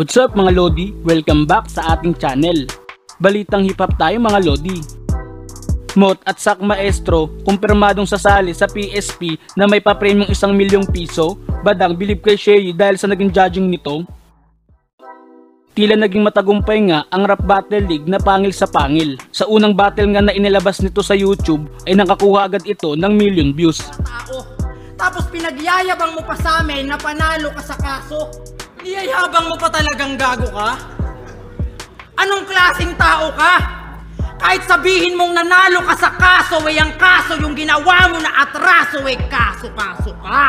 What's up mga Lodi? Welcome back sa ating channel. Balitang hip hop tayo mga Lodi. Mot at Sak Maestro, kumpirmadong sasali sa PSP na may papremyong isang milyong piso, badang bilib kay Shea dahil sa naging judging nito. Tila naging matagumpay nga ang rap battle league na pangil sa pangil. Sa unang battle nga na inilabas nito sa YouTube ay nakakuha agad ito ng million views. tao. Tapos pinagyayabang mo pa sa amin na panalo ka sa kaso. Niyayabang mo pa talagang gago ka? Anong klaseng tao ka? Kahit sabihin mong nanalo ka sa kaso, eh ang kaso yung ginawa mo na atraso, eh kaso-kaso ka.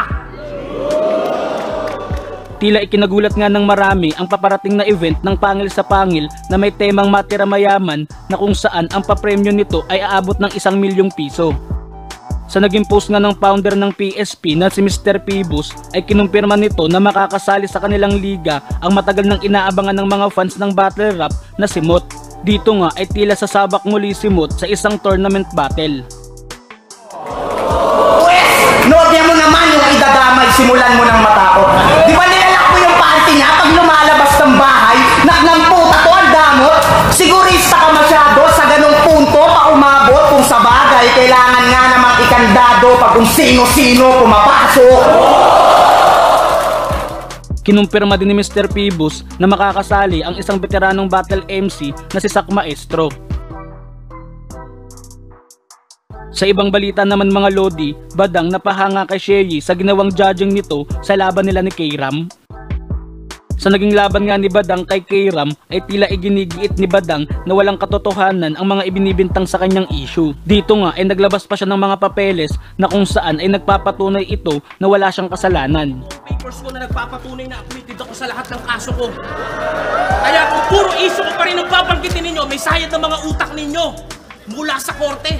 Tila ikinagulat nga ng marami ang paparating na event ng Pangil sa Pangil na may temang matira mayaman na kung saan ang papremyo nito ay aabot ng isang milyong piso. Sa naging post nga ng founder ng PSP na si Mr. Pibus ay kinumpirma nito na makakasali sa kanilang liga ang matagal nang inaabangan ng mga fans ng battle rap na si Mot. Dito nga ay tila sasabak muli si Mot sa isang tournament battle. Ikandado pag kung sino-sino pumapasok. Kinumpirma din ni Mr. Pibus na makakasali ang isang veteranong battle MC na si Sak Maestro. Sa ibang balita naman mga Lodi, Badang napahanga kay Sherry sa ginawang judging nito sa laban nila ni Kram. Sa naging laban nga ni Badang kay Kram ay tila iginigiit ni Badang na walang katotohanan ang mga ibinibintang sa kanyang issue. Dito nga ay naglabas pa siya ng mga papeles na kung saan ay nagpapatunay ito na wala siyang kasalanan. papers ko na nagpapatunay na acquitted ako sa lahat ng kaso ko. Kaya kung puro issue ko pa rin ang babanggitin ninyo, may sayad ng mga utak ninyo mula sa korte.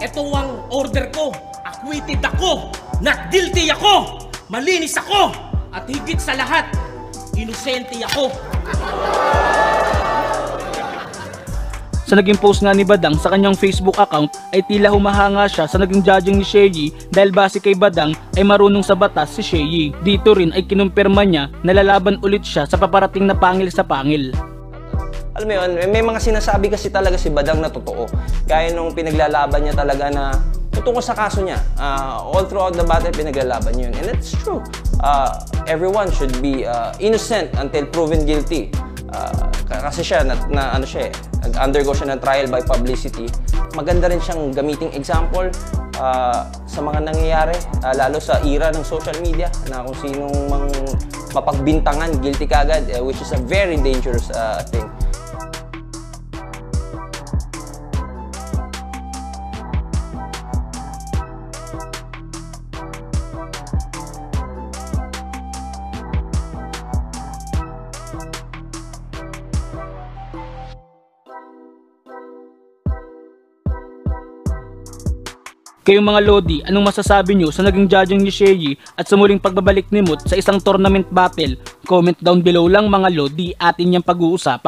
Ito ang order ko. Acquitted ako. Not guilty ako. Malinis ako. At higit sa lahat, inosente ako. Sa naging post nga ni Badang sa kanyang Facebook account ay tila humahanga siya sa naging judging ni Sheyi dahil base kay Badang ay marunong sa batas si Sheyi. Dito rin ay kinumpirma niya na lalaban ulit siya sa paparating na pangil sa pangil. Alam mo yun, may mga sinasabi kasi talaga si Badang na totoo. Gaya nung pinaglalaban niya talaga na totoo sa kaso niya. Ah, all throughout the battle, pinaglalaban yun. And it's true. Ah, everyone should be ah, innocent until proven guilty. K- kasi siya, na, na ano siya eh, nag-undergo siya ng trial by publicity. Maganda rin siyang gamiting example ah, sa mga nangyayari, ah, lalo sa era ng social media, na kung sinong mang mapagbintangan, guilty kagad, eh, which is a very dangerous ah, thing. Kayong mga Lodi, anong masasabi nyo sa naging judging ni Sheyi at sa muling pagbabalik ni Mut sa isang tournament battle? Comment down below lang mga Lodi, atin niyang pag-uusapan.